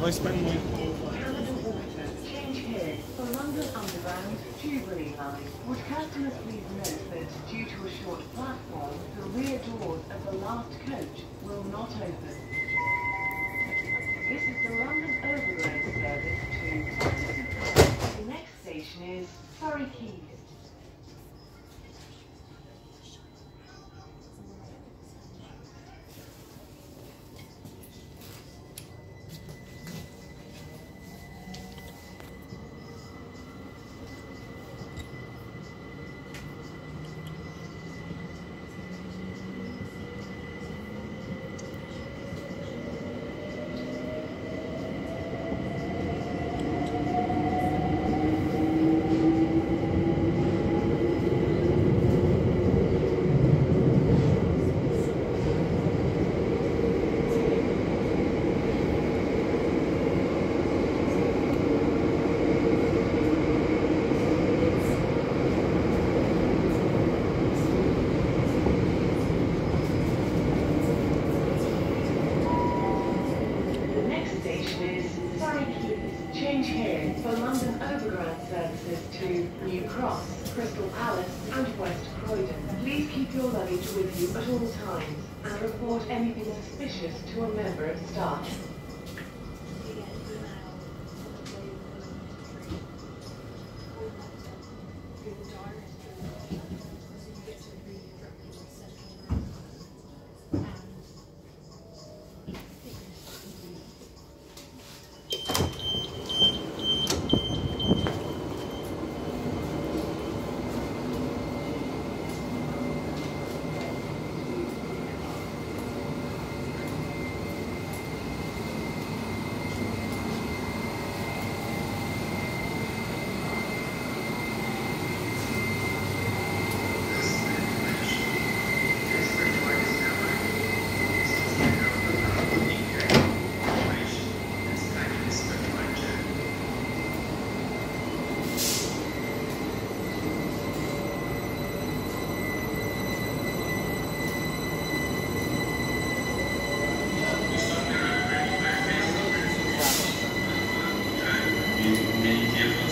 I Line. Would customers please note that due to a short platform, the rear doors of the last coach will not open. This is the London Overground service to The next station is Surrey Quays. The Change here for London Overground services to New Cross, Crystal Palace and West Croydon. Please keep your luggage with you at all times and report anything suspicious to a member of staff. e o meio